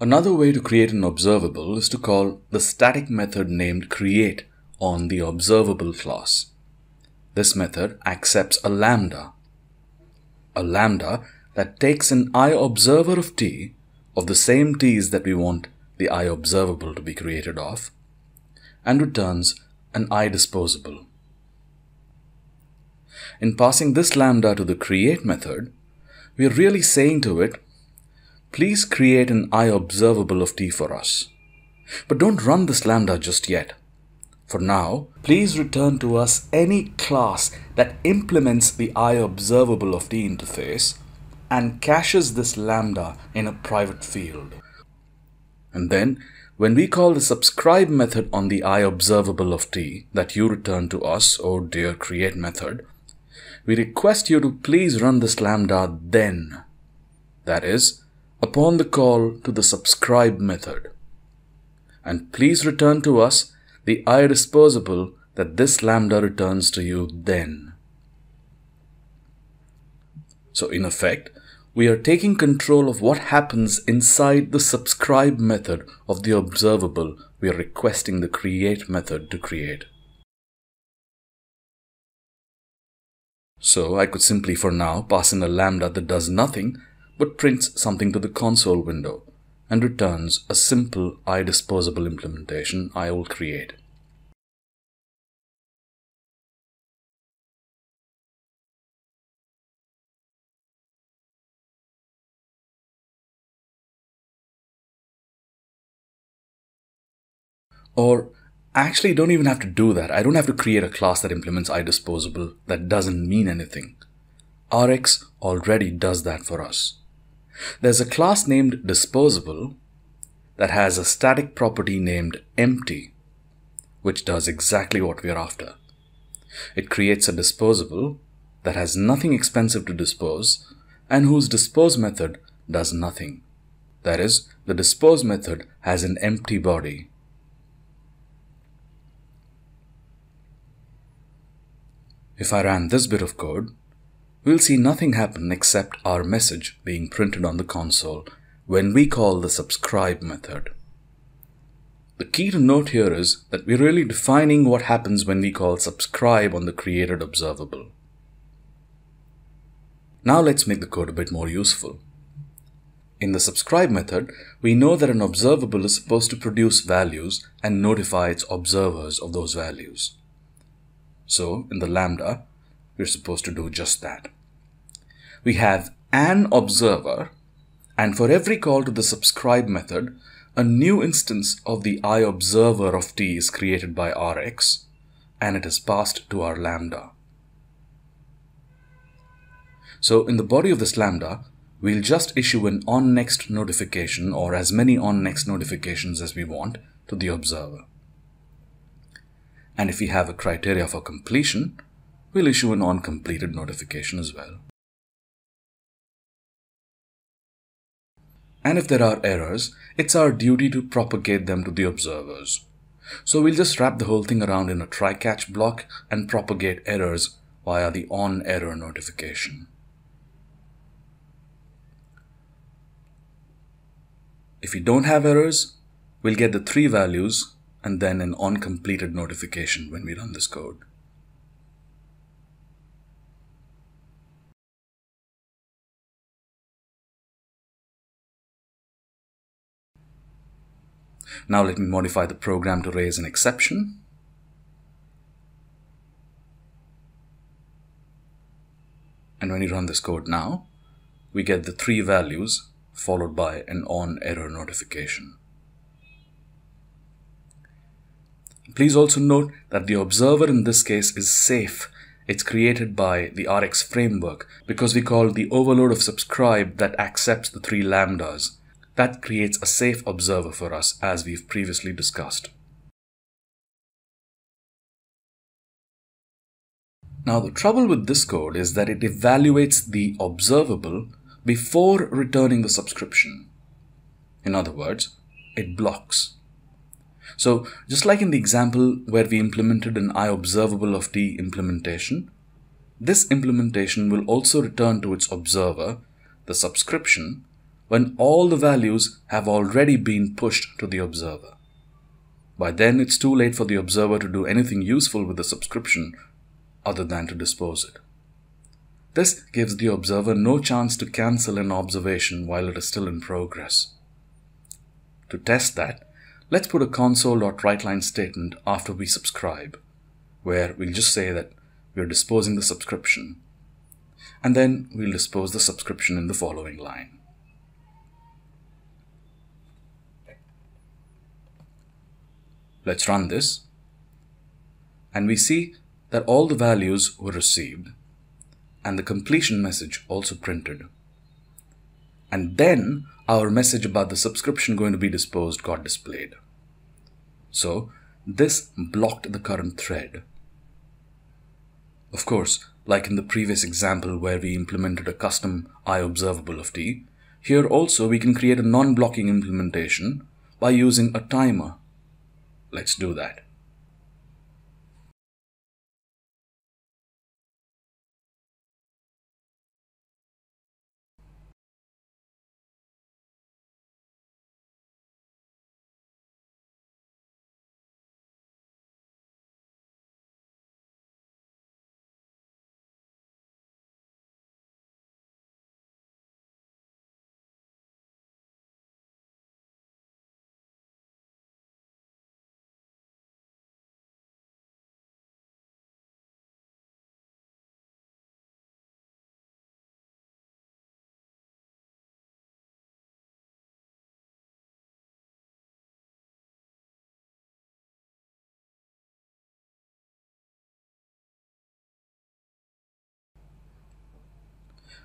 Another way to create an observable is to call the static method named create on the observable class. This method accepts a lambda, a lambda that takes an IObserver of t of the same t's that we want the IObservable to be created of and returns an IDisposable. In passing this lambda to the create method, we are really saying to it, please create an IObservable of t for us. But don't run this lambda just yet. For now, please return to us any class that implements the IObservable of t interface and caches this lambda in a private field. And then, when we call the subscribe method on the IObservable of t that you return to us, oh dear create method, we request you to please run this lambda then. That is, upon the call to the subscribe method. And please return to us the eye that this lambda returns to you then. So in effect, we are taking control of what happens inside the subscribe method of the observable we are requesting the create method to create. So I could simply for now pass in a lambda that does nothing but prints something to the console window and returns a simple IDisposable implementation I will create. Or actually don't even have to do that. I don't have to create a class that implements iDisposable that doesn't mean anything. RX already does that for us. There's a class named disposable that has a static property named empty, which does exactly what we are after. It creates a disposable that has nothing expensive to dispose and whose dispose method does nothing. That is, the dispose method has an empty body If I ran this bit of code, we'll see nothing happen except our message being printed on the console when we call the subscribe method. The key to note here is that we're really defining what happens when we call subscribe on the created observable. Now let's make the code a bit more useful. In the subscribe method, we know that an observable is supposed to produce values and notify its observers of those values. So in the lambda, we're supposed to do just that. We have an observer, and for every call to the subscribe method, a new instance of the iObserver of t is created by Rx, and it is passed to our lambda. So in the body of this lambda, we'll just issue an onNext notification or as many onNext notifications as we want to the observer. And if we have a criteria for completion, we'll issue an on-completed notification as well. And if there are errors, it's our duty to propagate them to the observers. So we'll just wrap the whole thing around in a try-catch block and propagate errors via the on-error notification. If we don't have errors, we'll get the three values and then an onCompleted notification when we run this code. Now let me modify the program to raise an exception. And when you run this code now, we get the three values followed by an on error notification. Please also note that the observer in this case is safe. It's created by the RX framework because we call the overload of subscribe that accepts the three lambdas. That creates a safe observer for us as we've previously discussed. Now the trouble with this code is that it evaluates the observable before returning the subscription. In other words, it blocks. So just like in the example where we implemented an iObservable of t implementation, this implementation will also return to its observer the subscription when all the values have already been pushed to the observer. By then, it's too late for the observer to do anything useful with the subscription other than to dispose it. This gives the observer no chance to cancel an observation while it is still in progress. To test that, let's put a console.writeLine statement after we subscribe, where we'll just say that we're disposing the subscription, and then we'll dispose the subscription in the following line. Let's run this, and we see that all the values were received and the completion message also printed. And then our message about the subscription going to be disposed got displayed. So this blocked the current thread. Of course, like in the previous example where we implemented a custom iObservable of t, here also we can create a non-blocking implementation by using a timer. Let's do that.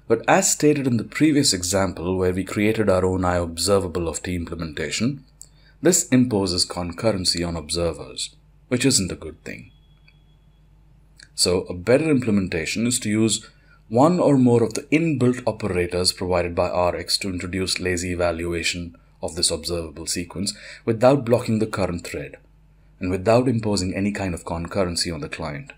But as stated in the previous example where we created our own iObservable of T implementation, this imposes concurrency on observers, which isn't a good thing. So a better implementation is to use one or more of the inbuilt operators provided by RX to introduce lazy evaluation of this observable sequence without blocking the current thread and without imposing any kind of concurrency on the client.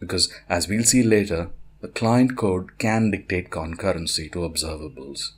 Because as we'll see later, the client code can dictate concurrency to observables.